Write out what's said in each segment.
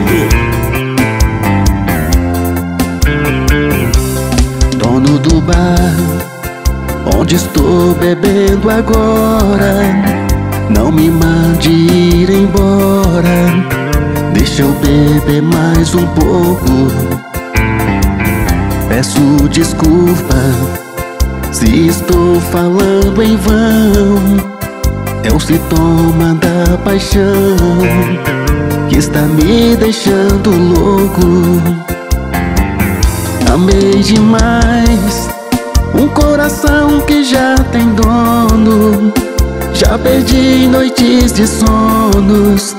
Brito. Dono do bar, onde estou bebendo agora. Não me mande ir embora. Deixa eu beber mais um pouco. Peço desculpa se estou falando em vão. É o sintoma da paixão que está me deixando louco. Amei demais um coração que já tem dono. Já perdi noites de sonos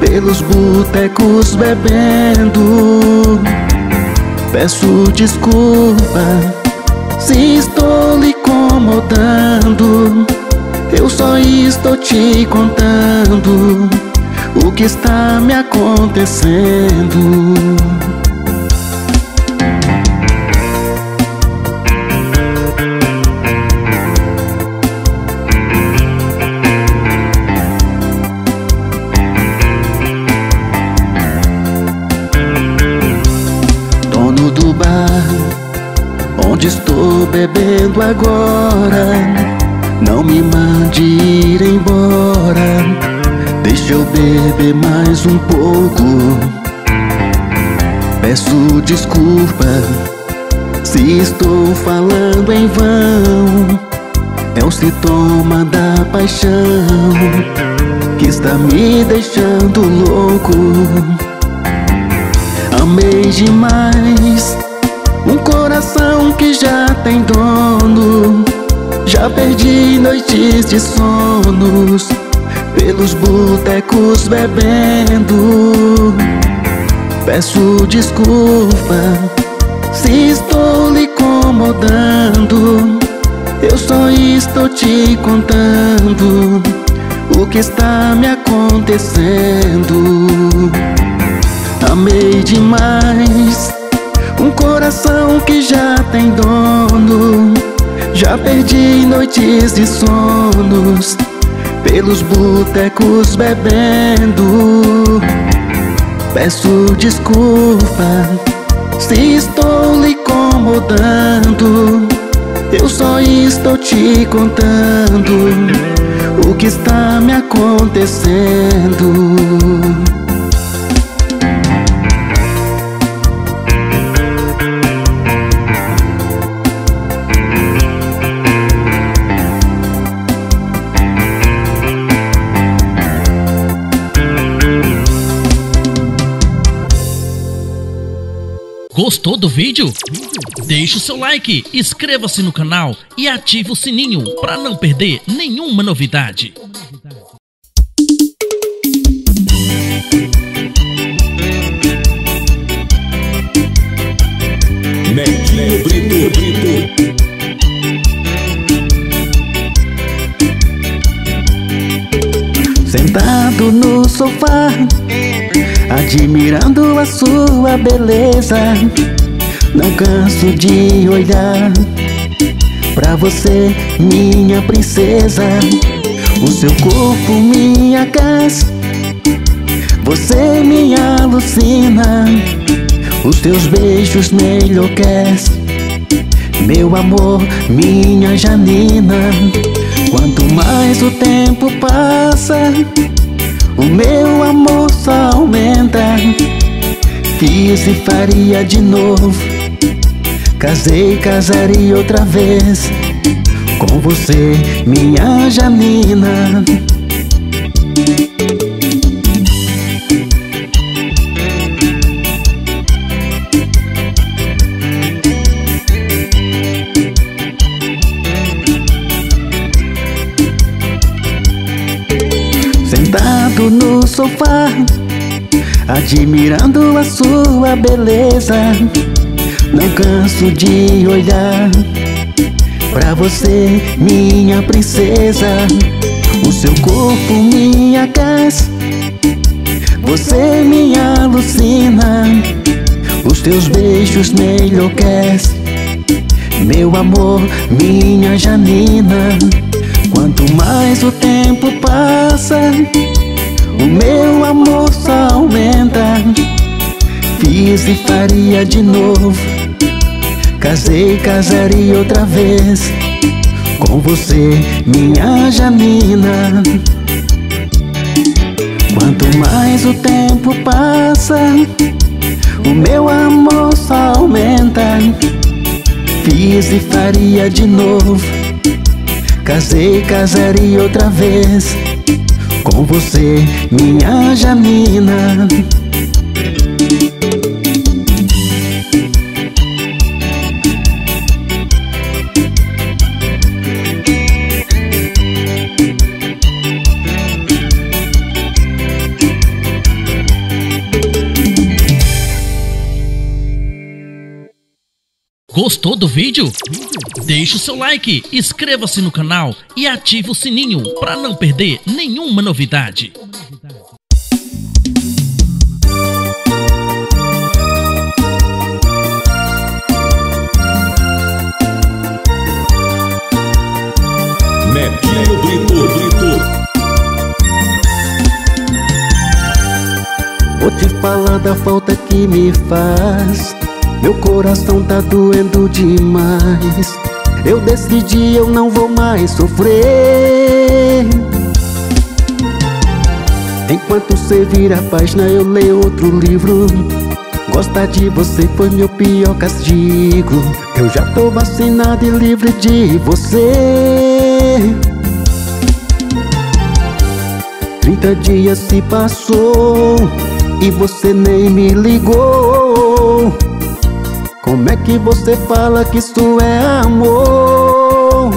pelos botecos bebendo. Peço desculpa se estou lhe incomodando. Eu só estou te contando o que está me acontecendo. Dono do bar, onde estou bebendo agora. Beber mais um pouco. Peço desculpa Se estou falando em vão. É o sintoma da paixão Que está me deixando louco. Amei demais Um coração que já tem dono. Já perdi noites de sonos Pelos botecos bebendo Peço desculpa Se estou lhe incomodando. Eu só estou te contando O que está me acontecendo. Amei demais Um coração que já tem dono. Já perdi noites de sonos Pelos botecos bebendo. Peço desculpa Se estou lhe incomodando. Eu só estou te contando O que está me acontecendo Gostou do vídeo? Deixe o seu like, inscreva-se no canal e ative o sininho para não perder nenhuma novidade. Brito. Sentado no sofá Admirando a sua beleza Não canso de olhar Pra você, minha princesa. O seu corpo me aquece Você me alucina Os teus beijos me enlouquecem. Meu amor, minha Janina Quanto mais o tempo passa o meu amor só aumenta. Fiz e faria de novo. Casei, casaria outra vez. Com você, minha Janina sofá Admirando a sua beleza. Não canso de olhar Pra você, minha princesa. O seu corpo me aquece Você me alucina. Os teus beijos me enlouquecem. Meu amor, minha Janina. Quanto mais o tempo passa O meu amor só aumenta Fiz e faria de novo. Casei, casaria outra vez. Com você, minha Jamina. Quanto mais o tempo passa, o meu amor só aumenta. Fiz e faria de novo. Casei, casaria outra vez. Com você, minha Jamina. Gostou do vídeo? Deixe o seu like, inscreva-se no canal e ative o sininho para não perder nenhuma novidade. Netinho Brito, Brito. Vou te falar da falta que me faz. Meu coração tá doendo demais. Eu decidi, eu não vou mais sofrer. Enquanto você vira a página, eu leio outro livro. Gostar de você foi meu pior castigo. Eu já tô vacinado e livre de você. Trinta dias se passou e você nem me ligou. Como é que você fala que isso é amor?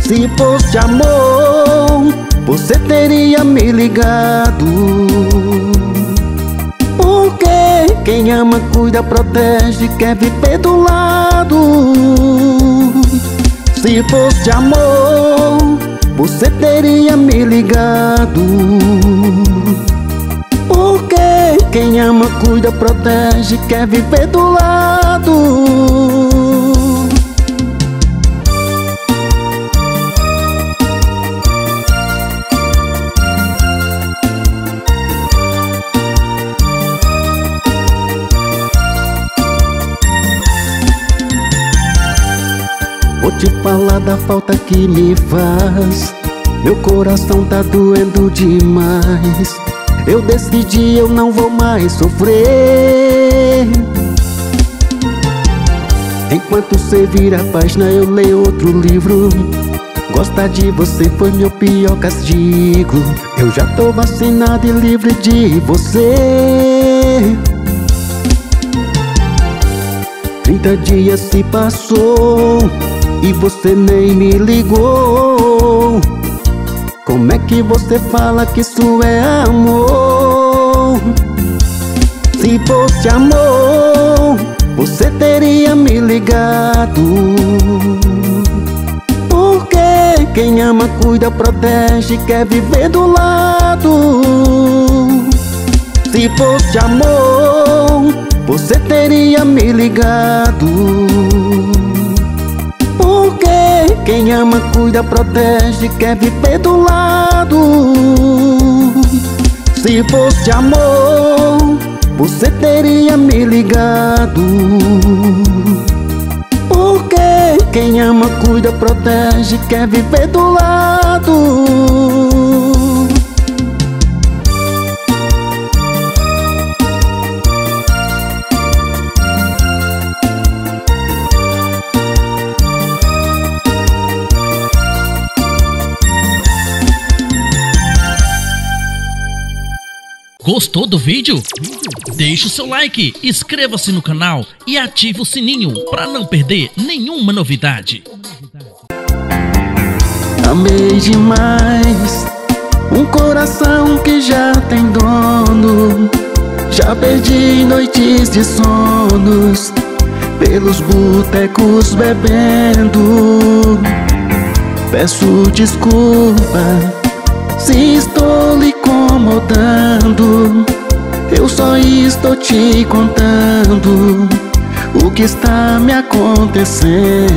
Se fosse amor, você teria me ligado. Porque quem ama, cuida, protege, quer viver do lado. Se fosse amor, você teria me ligado. Quem ama, cuida, protege, quer viver do lado. Vou te falar da falta que me faz. Meu coração tá doendo demais. Eu decidi, eu não vou mais sofrer. Enquanto você vira a página, eu leio outro livro. Gostar de você foi meu pior castigo. Eu já tô vacinado e livre de você. Trinta dias se passou e você nem me ligou. Como é que você fala que isso é amor? Se fosse amor, você teria me ligado. Porque quem ama, cuida, protege, quer viver do lado. Se fosse amor, você teria me ligado. Quem ama, cuida, protege, quer viver do lado. Se fosse amor, você teria me ligado. Porque quem ama, cuida, protege, quer viver do lado. Gostou do vídeo? Deixe o seu like, inscreva-se no canal e ative o sininho para não perder nenhuma novidade. Amei demais um coração que já tem dono. Já perdi noites de sonos pelos botecos bebendo. Peço desculpa se estou incomodando. Eu só estou te contando o que está me acontecendo.